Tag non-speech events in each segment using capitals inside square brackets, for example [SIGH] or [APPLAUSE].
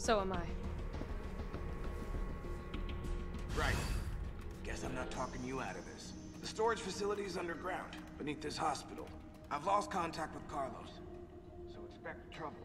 So am I. Right. Guess I'm not talking you out of this. The storage facility is underground, beneath this hospital. I've lost contact with Carlos. So expect trouble.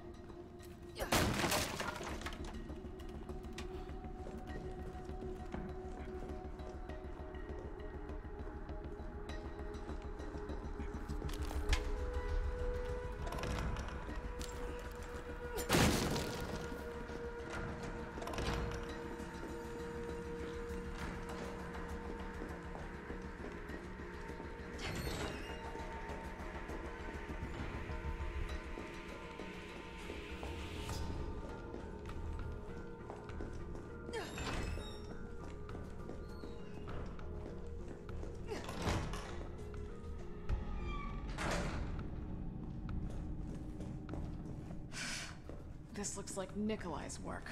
This looks like Nikolai's work.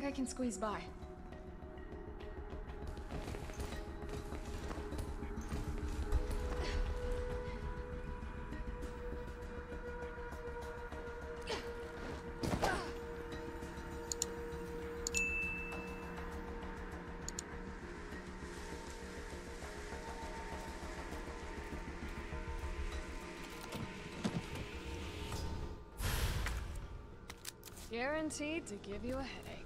Think I can squeeze by. Guaranteed to give you a headache.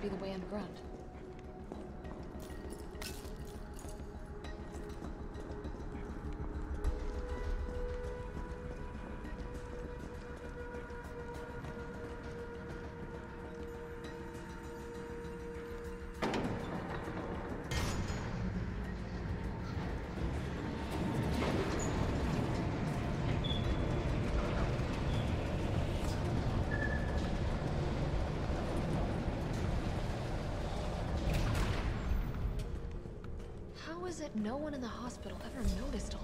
Be the way underground. Is it no one in the hospital ever noticed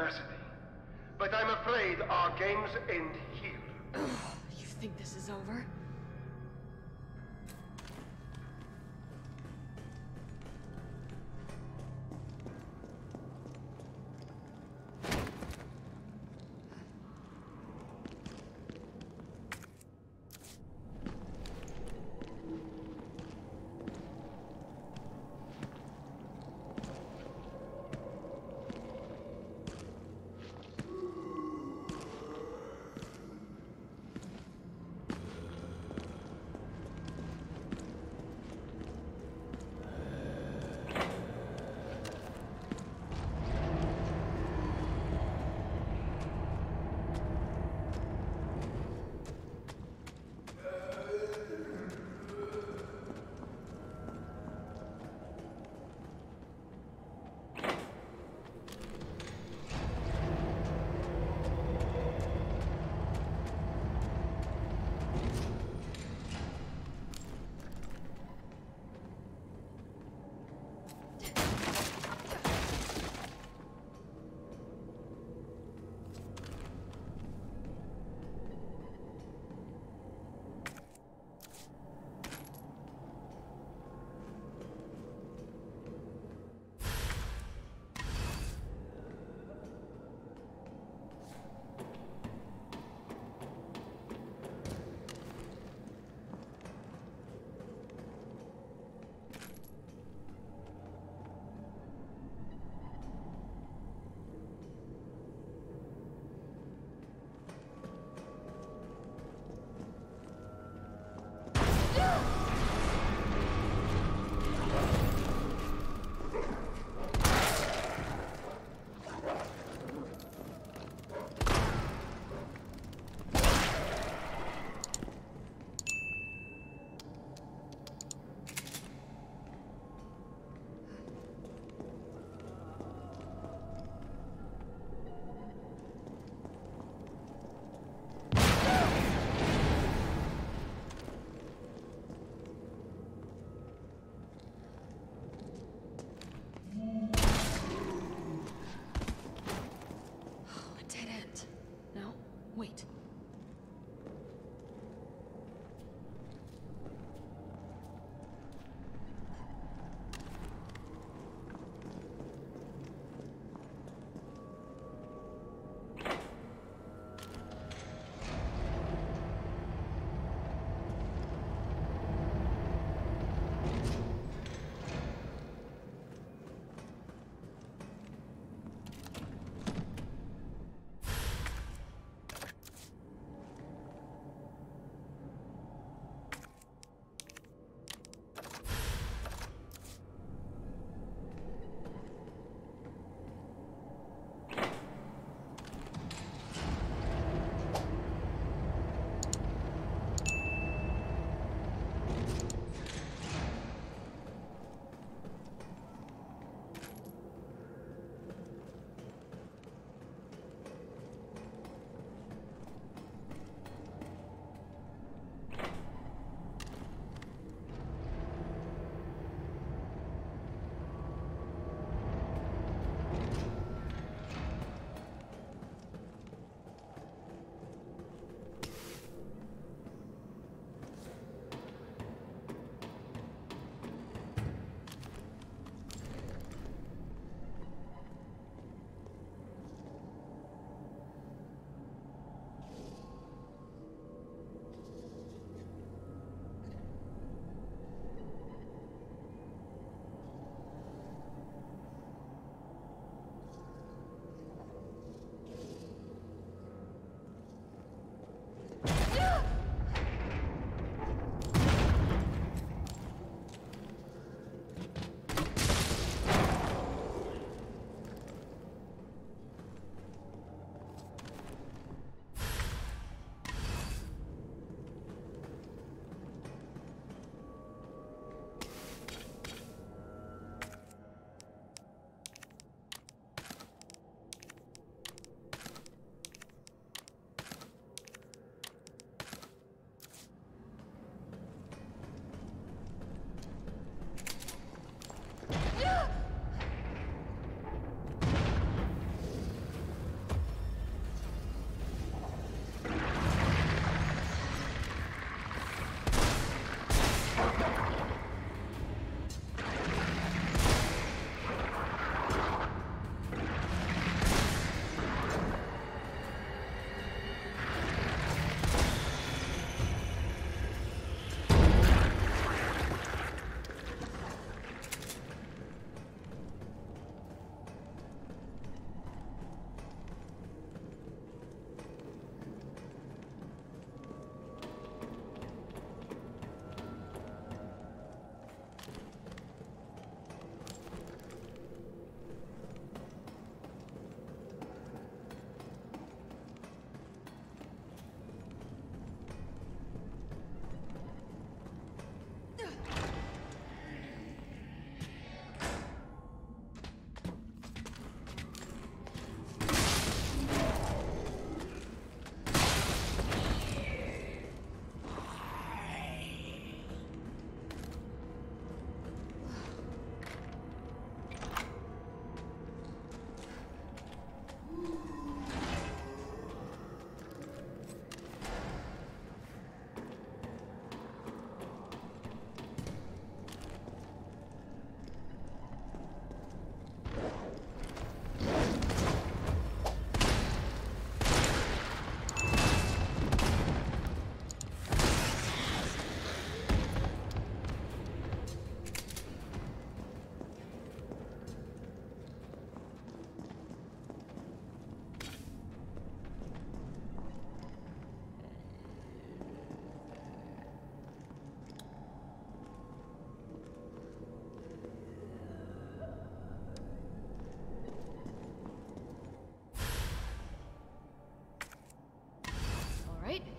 tenacity. But I'm afraid our games end here. [SIGHS] You think this is over?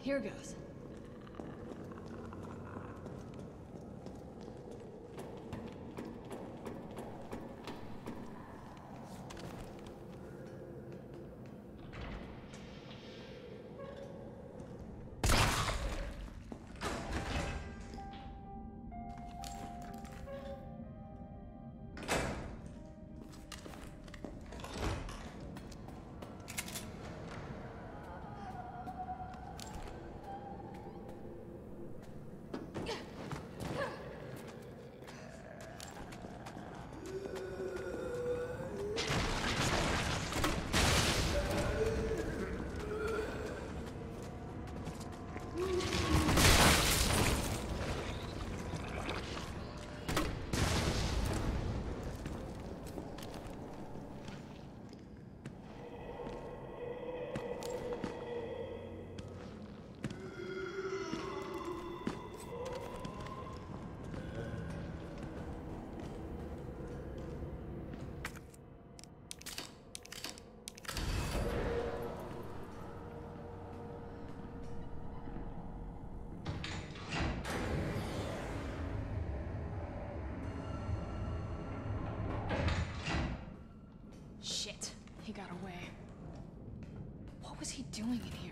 Here goes. Doing in here?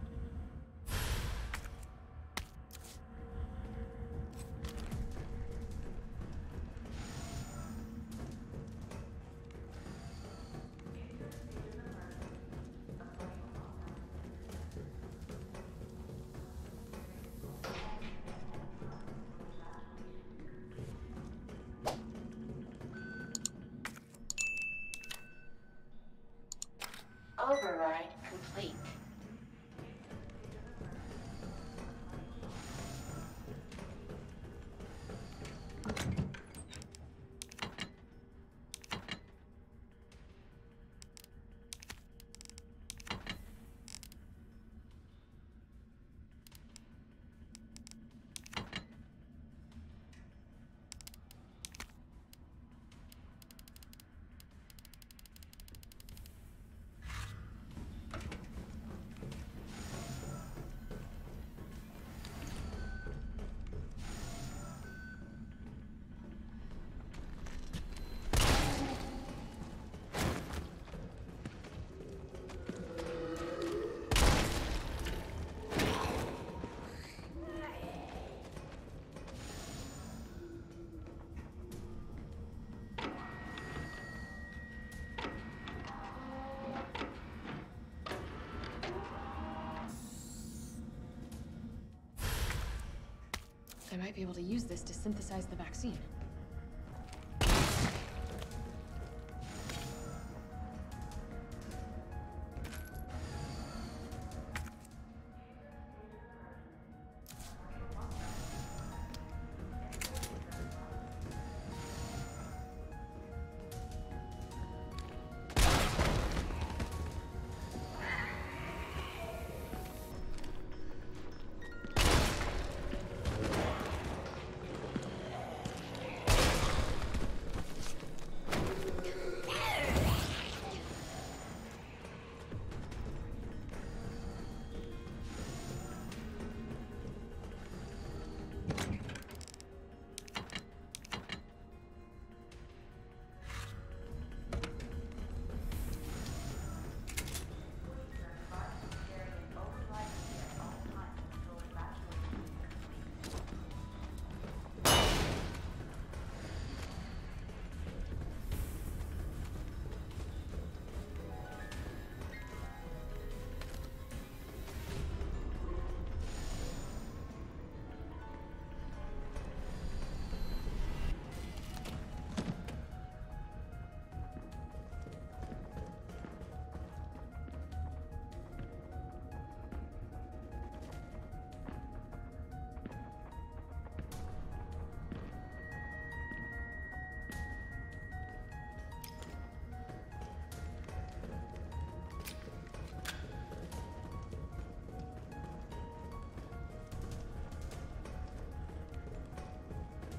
I might be able to use this to synthesize the vaccine.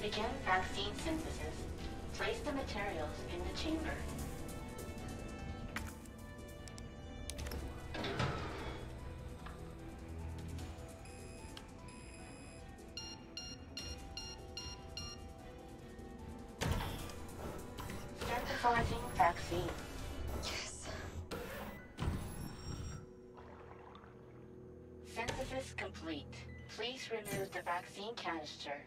Begin vaccine synthesis, place the materials in the chamber. Synthesizing vaccine. Yes. Synthesis complete. Please remove the vaccine canister.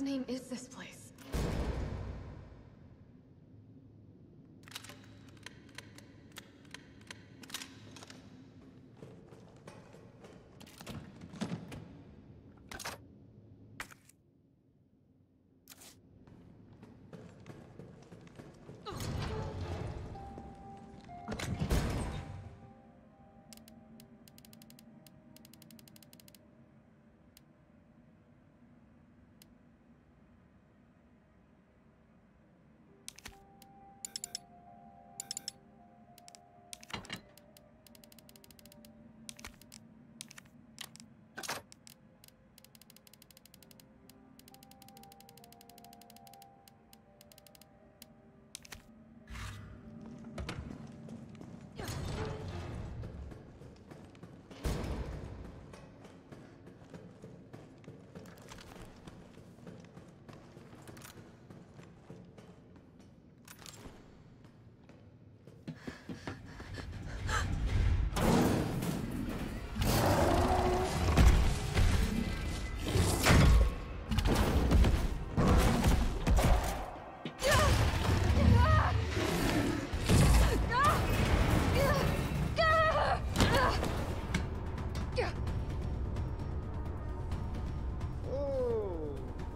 Name is this place?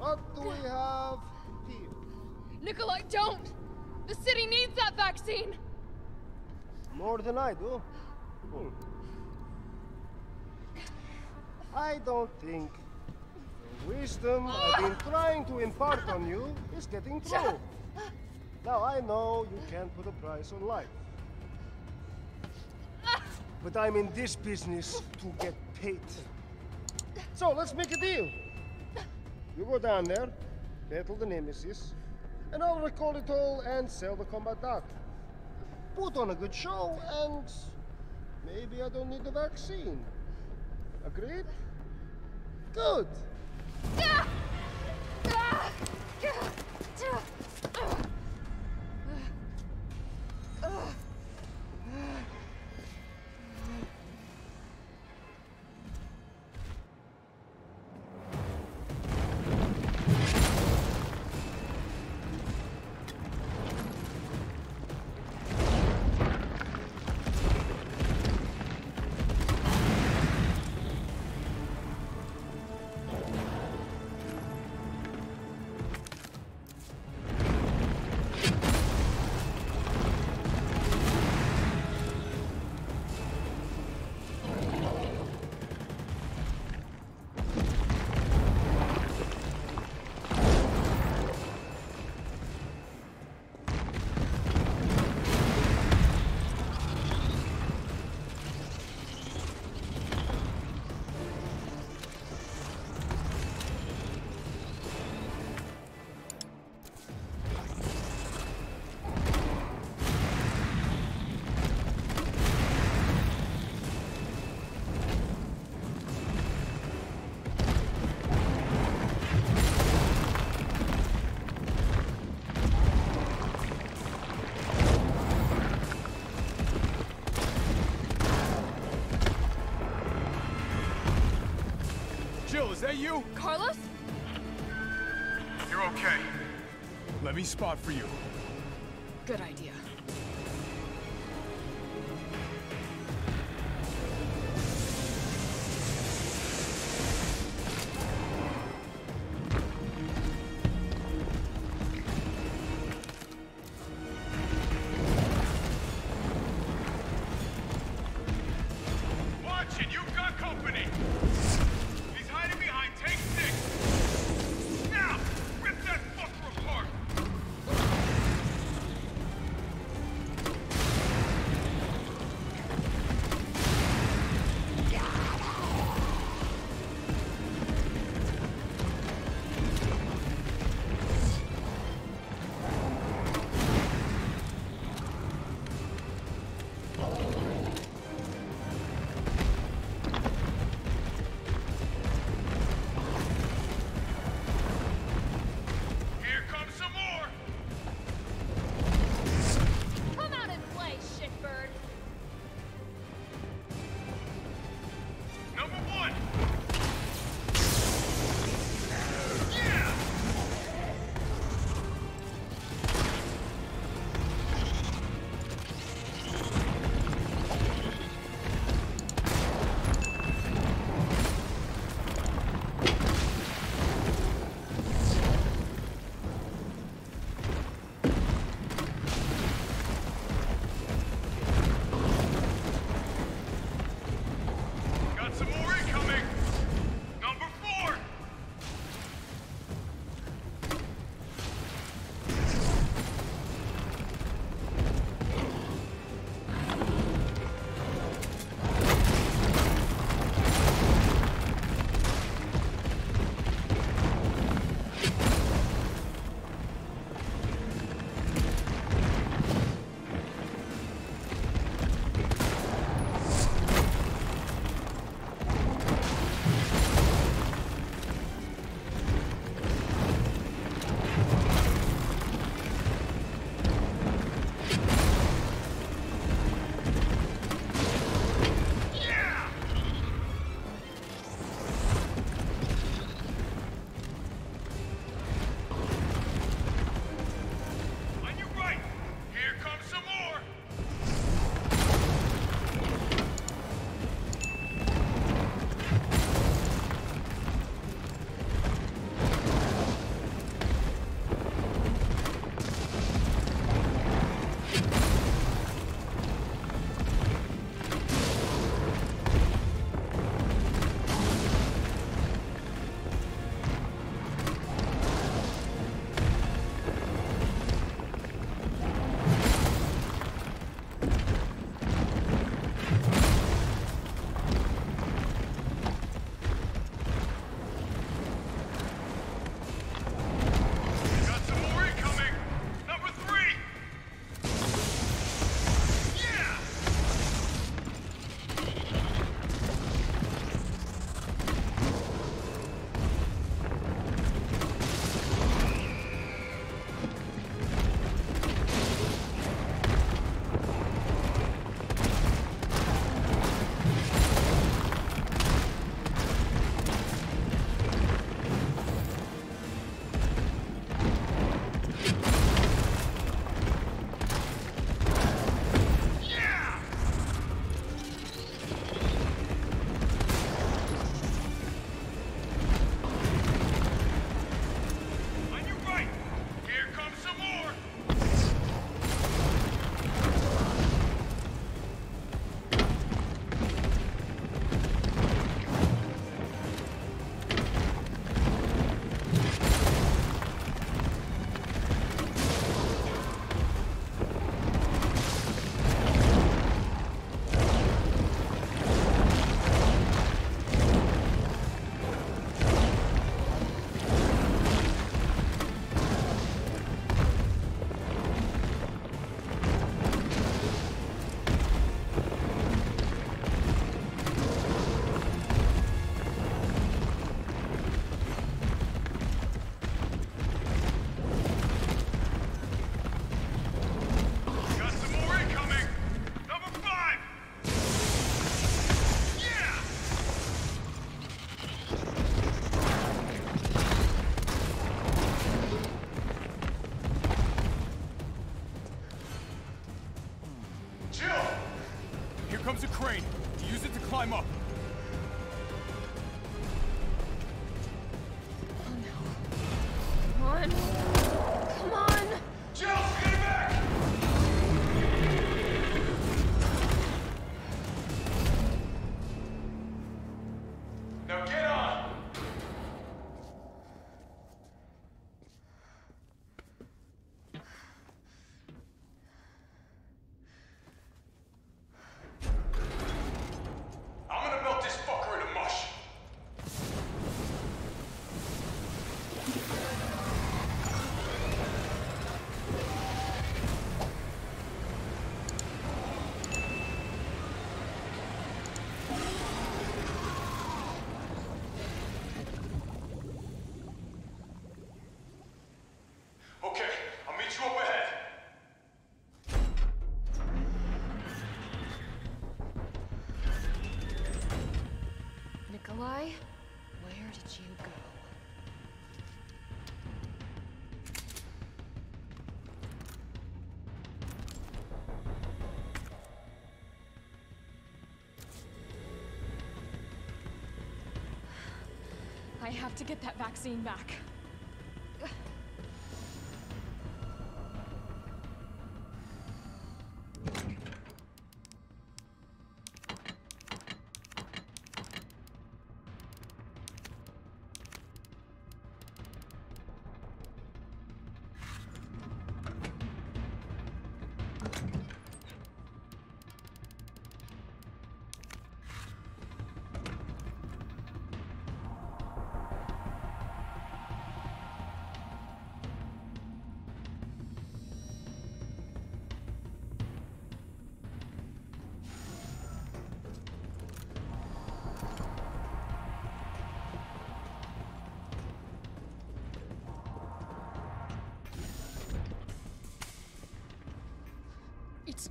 What do we have here? Nikolai, don't! The city needs that vaccine! More than I do. Hmm. I don't think the wisdom I've been trying to impart on you is getting through. Now I know you can't put a price on life. But I'm in this business to get paid. So let's make a deal. You go down there, battle the Nemesis, and I'll recall it all and sell the combat dock. Put on a good show, and maybe I don't need the vaccine. Agreed? Good. That you? Carlos? You're okay. Let me spot for you. Good idea. I have to get that vaccine back.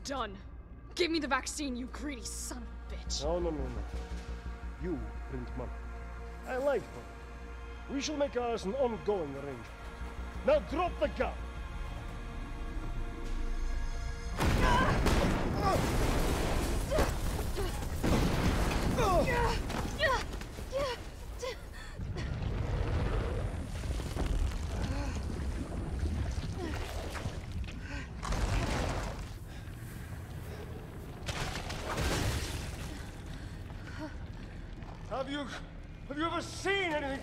Done. Give me the vaccine, you greedy son of a bitch. No, no, no, no. You print money. I like money. We shall make ours an ongoing arrangement. Now drop the gun! Have you... have you ever seen anything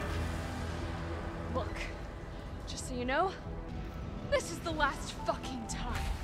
Look, just so you know, this is the last fucking time.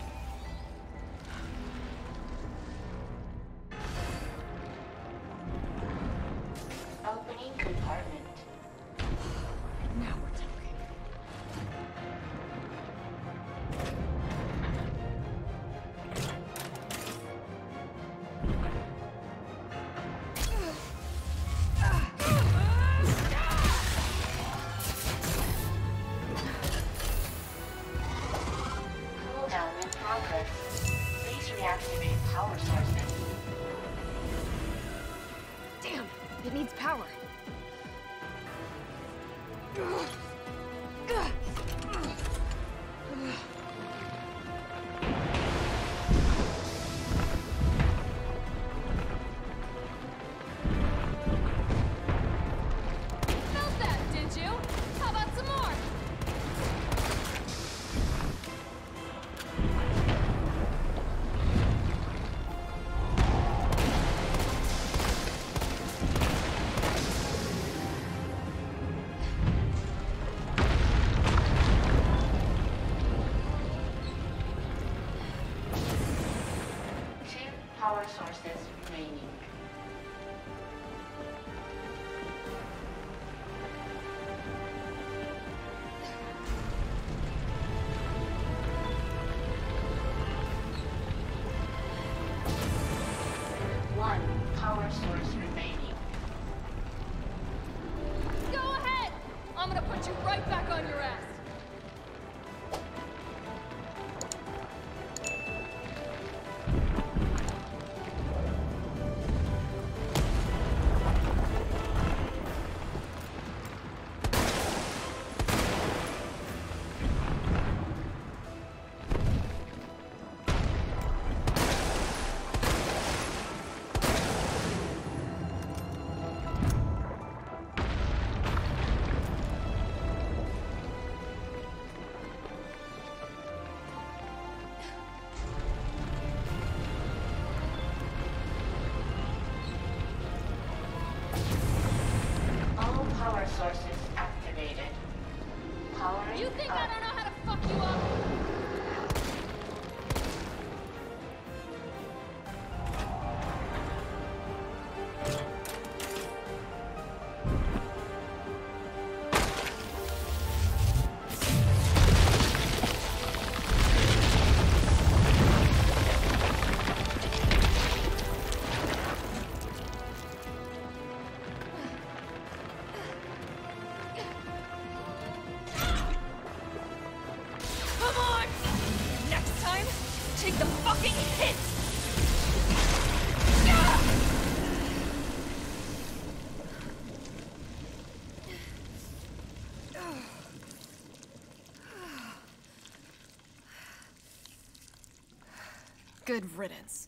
Good riddance.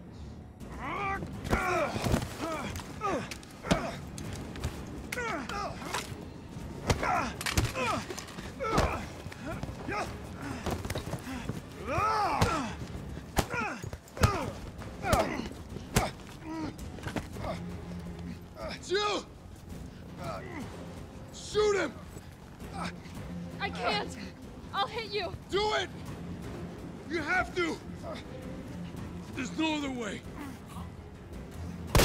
Jill! Shoot him! I can't! I'll hit you! Do it! You have to! There's no other way.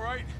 You alright?